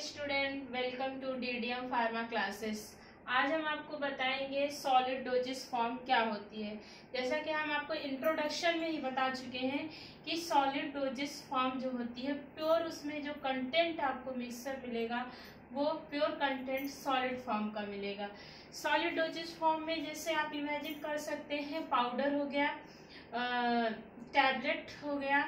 Student, welcome to DDM pharma classes आज हम आपको बताएँगे सॉलिड डोजेस फॉर्म क्या होती है। जैसा कि हम आपको इंट्रोडक्शन में ही बता चुके हैं कि सॉलिड डोजेस फॉर्म जो होती है प्योर उसमें जो कंटेंट आपको मिक्सर मिलेगा, वो प्योर कंटेंट सॉलिड फॉर्म का मिलेगा। सॉलिड डोजेस फॉर्म में जैसे आप इमेजिन कर सकते हैं पाउडर हो गया टैबलेट हो गया,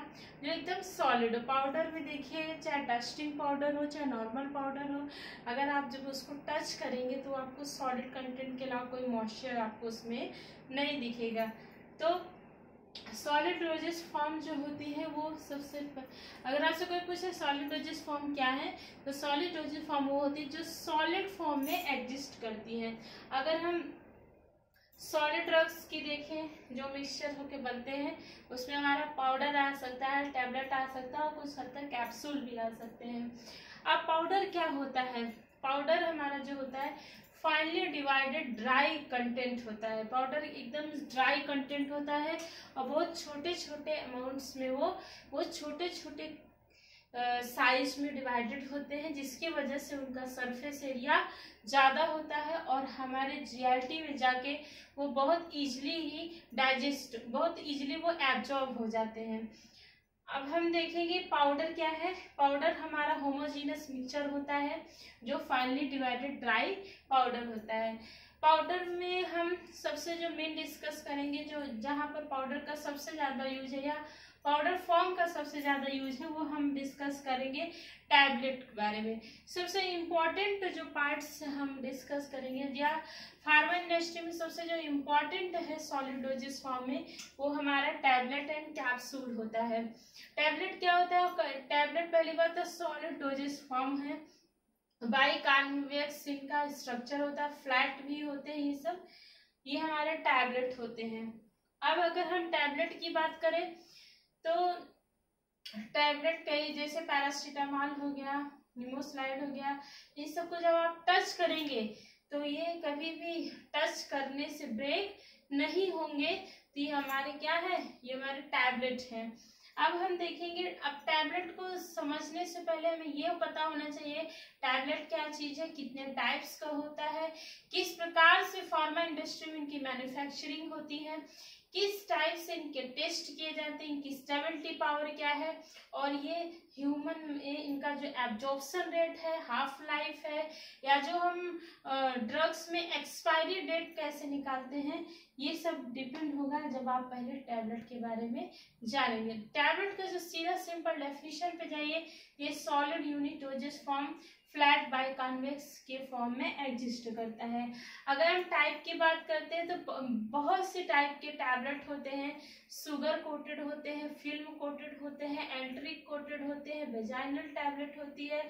जो एकदम सॉलिड पाउडर में देखिए, चाहे डस्टिंग पाउडर हो, चाहे नॉर्मल पाउडर हो, अगर आप जब उसको टच करेंगे तो आपको सॉलिड कंटेंट के अलावा कोई मॉइस्चर आपको उसमें नहीं दिखेगा। तो सॉलिड रोजेस फॉर्म जो होती है, वो सबसे अगर आपसे कोई पूछे सॉलिड रोजेस फॉर्म क्या है तो सॉलिड रोजेस फॉर्म वो होती है जो सॉलिड फॉर्म में एग्जिस्ट करती है। अगर हम सॉलिड ड्रग्स की देखें, जो मिक्सचर होके बनते हैं, उसमें हमारा पाउडर आ सकता है टैबलेट आ सकता है और कुछ हद तक कैप्सूल भी आ सकते हैं। अब पाउडर क्या होता है? पाउडर हमारा जो होता है फाइनली डिवाइडेड ड्राई कंटेंट होता है। पाउडर एकदम ड्राई कंटेंट होता है और बहुत छोटे छोटे अमाउंट्स में वो वो छोटे छोटे साइज़ में डिवाइडेड होते हैं, जिसकी वजह से उनका सरफेस एरिया ज़्यादा होता है और हमारे जीआरटी में जाके वो बहुत इजीली ही डाइजेस्ट बहुत इजीली वो एब्जॉर्ब हो जाते हैं। अब हम देखेंगे पाउडर क्या है। पाउडर हमारा होमोजीनस मिक्सचर होता है, जो फाइनली डिवाइडेड ड्राई पाउडर होता है। पाउडर में हम सबसे जो मेन डिस्कस करेंगे, जो जहाँ पर पाउडर का सबसे ज़्यादा यूज़ है या पाउडर फॉर्म का सबसे ज़्यादा यूज़ है, वो हम डिस्कस करेंगे टैबलेट के बारे में। सबसे इंपॉर्टेंट जो पार्ट्स हम डिस्कस करेंगे, या फार्मा इंडस्ट्री में सबसे जो इंपॉर्टेंट है सॉलिड डोजेस फॉर्म में, वो हमारा टैबलेट एंड कैप्सूल होता है। टैबलेट क्या होता है? टैबलेट पहली बार तो सॉलिड डोजेस फॉर्म है। बाई कॉन्वेक्स इनका स्ट्रक्चर होता है फ्लैट भी होते हैं ये सब, ये हमारे टैबलेट होते हैं। अब अगर हम टैबलेट की बात करें तो टैबलेट कई जैसे पैरासीटामॉल हो गया निमोस्लाइड हो गया इस सबको जब आप टच करेंगे तो ये कभी भी टच करने से ब्रेक नहीं होंगे तो ये हमारे क्या है? ये हमारे टैबलेट हैं। अब हम देखेंगे, अब टैबलेट को समझने से पहले हमें ये पता होना चाहिए टैबलेट क्या चीज़ है, कितने टाइप्स का होता है, किस प्रकार से फार्मा इंडस्ट्री में इनकी मैन्युफैक्चरिंग होती है किस टाइप से इनके टेस्ट किए जाते हैं, इनकी स्टेबिलिटी पावर क्या है, और ये ह्यूमन में इनका जो एब्जॉर्प्शन रेट है हाफ़ लाइफ है, या जो हम ड्रग्स में एक्सपायरी डेट कैसे निकालते हैं ये सब डिपेंड होगा जब आप पहले टैबलेट के बारे में जानेंगे। टैबलेट का जो सीधा सिंपल डेफिनेशन पे जाइए, ये solid unit doses form flat biconvex के फॉर्म में एग्जिस्ट करता है। अगर हम टाइप की बात करते हैं तो बहुत से टाइप के टैबलेट होते हैं। शुगर कोटेड होते हैं फ़िल्म कोटेड होते हैं एंट्रिक कोटेड होते हैं वेजाइनल टैबलेट होती है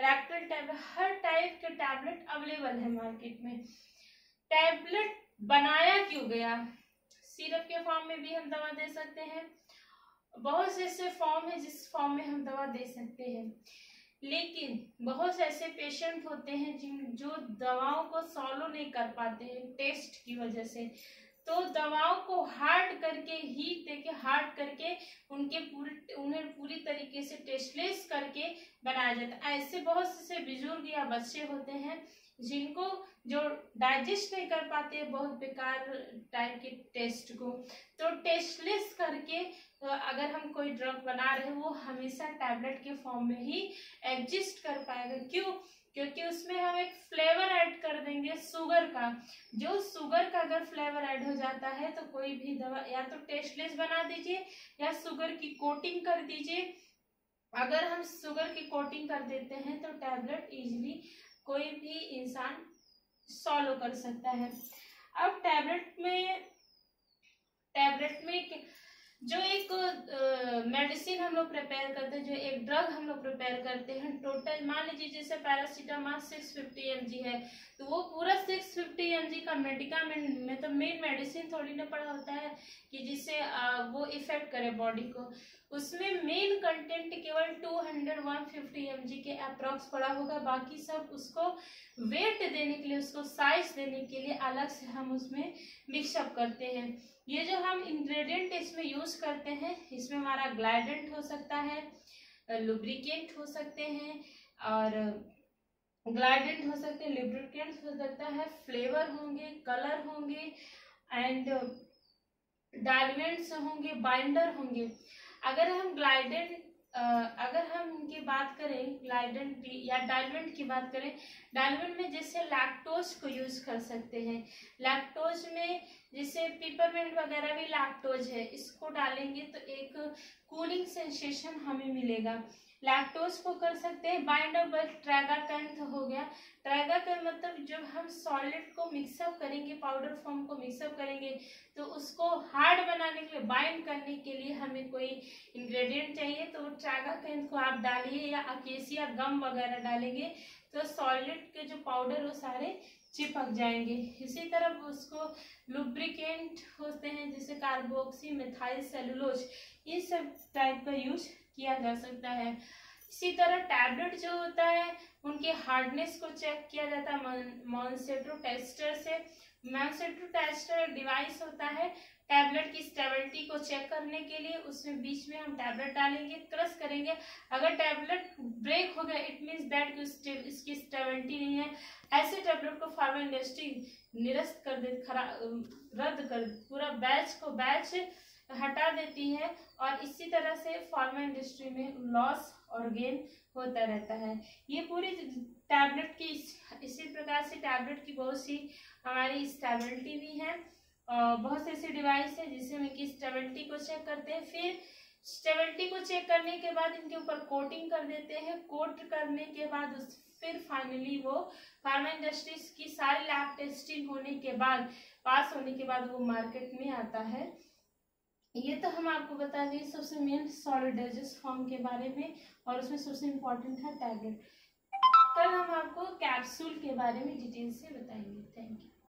रैक्टल टैबलेट हर टाइप के टैबलेट अवेलेबल है मार्केट में। टैबलेट बनाया क्यों गया? सिरप के फॉर्म में भी हम दवा दे सकते हैं। बहुत से ऐसे फॉर्म है जिस फॉर्म में हम दवा दे सकते हैं। लेकिन बहुत से ऐसे पेशेंट होते हैं जिन, जो दवाओं को सॉलो नहीं कर पाते हैं, टेस्ट की वजह से। तो दवाओं को हार्ड करके हीट देके, हार्ड करके उनके पूरे, उन्हें पूरी तरीके से टेस्टलेस करके बनाया जाता है। ऐसे बहुत से बुज़ुर्ग या बच्चे होते हैं जिनको जो डाइजेस्ट नहीं कर पाते बहुत बेकार टाइप के टेस्ट को। तो टेस्टलेस करके तो अगर हम कोई ड्रग बना रहे हैं, वो हमेशा टैबलेट के फॉर्म में ही एग्जिस्ट कर पाएगा। क्यों? क्योंकि उसमें हम एक फ्लेवर ऐड कर देंगे शुगर का। जो शुगर का अगर फ्लेवर ऐड हो जाता है तो कोई भी दवा, या तो टेस्टलेस बना दीजिए, या शुगर की कोटिंग कर दीजिए। अगर हम शुगर की कोटिंग कर देते हैं तो टैबलेट इजीली कोई भी इंसान सॉलो कर सकता है। अब टैबलेट में टैबलेट में जो एक मेडिसिन हम लोग प्रिपेयर करते हैं, जो एक ड्रग हम लोग प्रिपेयर करते हैं, टोटल मान लीजिए जैसे पैरासीटामॉल सिक्स फिफ्टी एम है तो वो पूरा सिक्स फिफ्टी एम का मेडिकामेंट मतलब मेन मेडिसिन थोड़ी ना पड़ा होता है कि जिससे वो इफ़ेक्ट करे बॉडी को। उसमें मेन कंटेंट केवल 200 150 एम के अप्रॉक्स पड़ा होगा, बाकी सब उसको वेट देने के लिए, उसको साइज़ देने के लिए अलग से हम उसमें मिक्सअप करते हैं। ये जो हम इंग्रेडिएंट इसमें यूज़ करते हैं, इसमें हमारा ग्लाइडेंट हो सकता है लुब्रिकेंट हो सकते हैं, और ग्लाइडेंट हो सकते हैं लुब्रिकेंट हो सकता है फ्लेवर होंगे कलर होंगे एंड डायमेंट्स होंगे बाइंडर होंगे। अगर हम ग्लाइडेंट अगर हम इनकी बात करें ग्लाइडेंट या डायमेंट की बात करें डायमेंट में जैसे लैक्टोज को यूज़ कर सकते हैं। लैक्टोज में जैसे पीपरमेंट वगैरह भी लैक्टोज है, इसको डालेंगे तो एक कूलिंग सेंसेशन हमें मिलेगा। लैक्टोज को कर सकते हैं बाइंड ऑफ़ ट्रैगाकैंथ हो गया। ट्रैगा मतलब जब हम सॉलिड को मिक्सअप करेंगे पाउडर फॉर्म को मिक्सअप करेंगे तो उसको हार्ड बनाने के लिए बाइंड करने के लिए हमें कोई इंग्रेडिएंट चाहिए। तो ट्रैगाकैंथ को आप डालिए या अकेसिया गम वगैरह डालेंगे तो सॉलिड के जो पाउडर वो सारे चिपक जाएँगे। इसी तरह उसको लुब्रिकेंट होते हैं, जैसे कार्बोक्सी मिथाइल सेलुलोज ये सब टाइप का यूज़ किया जा सकता है। इसी तरह टैबलेट जो होता है, उनके हार्डनेस को चेक किया जाता है मॉन्सेट्रो टेस्टर से। मॉन्सेट्रो टेस्टर डिवाइस होता है टैबलेट की स्टेबिलिटी को चेक करने के लिए, उसमें बीच में हम टैबलेट डालेंगे क्रश करेंगे। अगर टैबलेट ब्रेक हो गया इट मीन्स दैट इसकी स्टेबिलिटी नहीं है। ऐसे टैबलेट को फार्मा इंडस्ट्री निरस्त कर दे, खरा, रद्द कर, पूरा बैच को बैच हटा देती है और इसी तरह से फार्मा इंडस्ट्री में लॉस और गेन होता रहता है। ये पूरी टैबलेट की इसी प्रकार से टैबलेट की बहुत सी हमारी स्टेबिलिटी भी है। और बहुत से ऐसे डिवाइस है जिससे हम इनकी स्टेबिलिटी को चेक करते हैं। फिर स्टेबिलिटी को चेक करने के बाद इनके ऊपर कोटिंग कर देते हैं। कोट करने के बाद उस, फिर फाइनली वो फार्मा इंडस्ट्रीज़ की सारी लैब टेस्टिंग होने के बाद पास होने के बाद वो मार्केट में आता है। ये तो हम आपको बता दिए सबसे मेन सॉलिड डाइजेस्ट फॉर्म के बारे में और उसमें सबसे इम्पोर्टेंट है टैबलेट कल हम आपको कैप्सूल के बारे में डिटेल से बताएँगे। Thank you